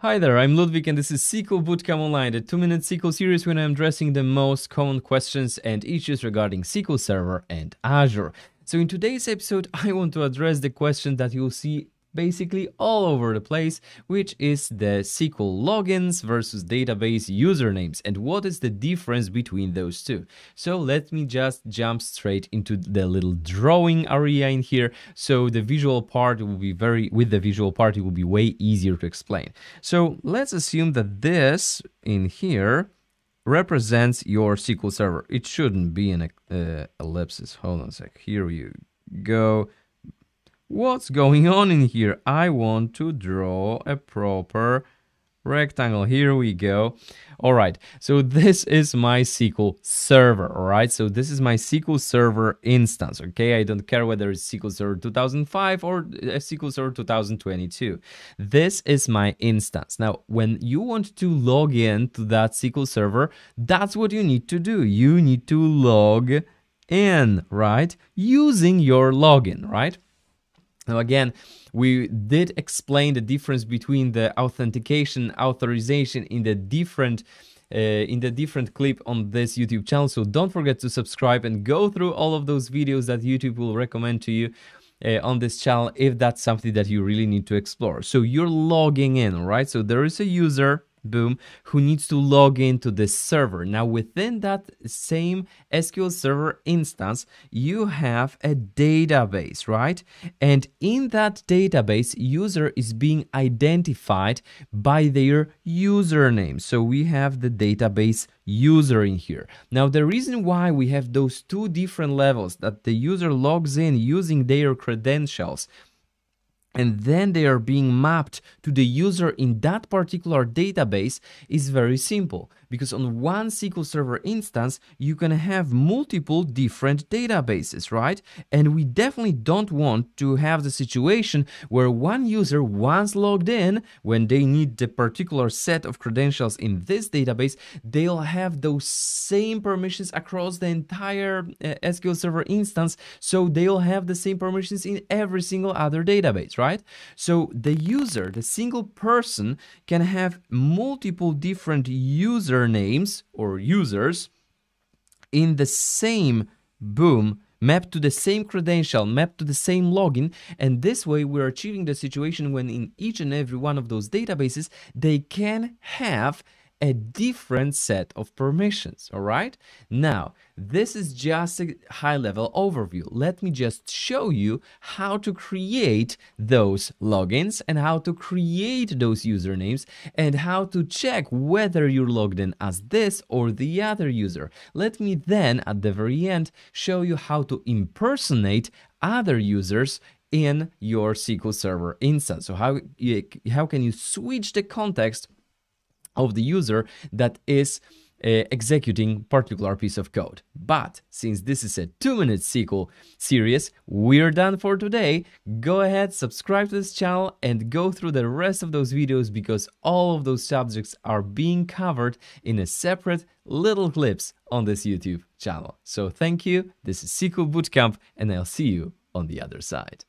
Hi there, I'm Ludwik and this is SQL Bootcamp Online, the 2-minute SQL series when I'm addressing the most common questions and issues regarding SQL Server and Azure. So in today's episode, I want to address the question that you'll see basically all over the place, which is the SQL logins versus database usernames and what is the difference between those two. So let me just jump straight into the little drawing area in here. So the visual part will be very, with the visual part, it will be way easier to explain. So let's assume that this in here represents your SQL Server. It shouldn't be an uh, ellipsis. Hold on a sec. Here you go. What's going on in here? I want to draw a proper rectangle. Here we go. All right, so this is my SQL Server, all right? So this is my SQL Server instance, okay? I don't care whether it's SQL Server 2005 or uh, SQL Server 2022. This is my instance. Now, when you want to log in to that SQL Server, that's what you need to do. You need to log in, right? Using your login, right? Now again, we did explain the difference between the authentication authorization in the different uh, in the different clip on this YouTube channel. So don't forget to subscribe and go through all of those videos that YouTube will recommend to you uh, on this channel if that's something that you really need to explore. So you're logging in, right? So there is a user boom, who needs to log into this server. Now, within that same SQL Server instance, you have a database, right? And in that database, user is being identified by their username. So we have the database user in here. Now, the reason why we have those two different levels that the user logs in using their credentials and then they are being mapped to the user in that particular database is very simple because on one SQL Server instance, you can have multiple different databases, right? And we definitely don't want to have the situation where one user once logged in, when they need the particular set of credentials in this database, they'll have those same permissions across the entire uh, SQL Server instance, so they'll have the same permissions in every single other database, right? So the user, the single person, can have multiple different user usernames or users in the same boom mapped to the same credential, mapped to the same login, and this way we're achieving the situation when in each and every one of those databases they can have a different set of permissions, all right? Now, this is just a high-level overview. Let me just show you how to create those logins and how to create those usernames and how to check whether you're logged in as this or the other user. Let me then, at the very end, show you how to impersonate other users in your SQL Server instance. So how, how can you switch the context of the user that is uh, executing particular piece of code. But since this is a two-minute SQL series, we're done for today. Go ahead, subscribe to this channel and go through the rest of those videos because all of those subjects are being covered in a separate little clips on this YouTube channel. So thank you, this is SQL Bootcamp and I'll see you on the other side.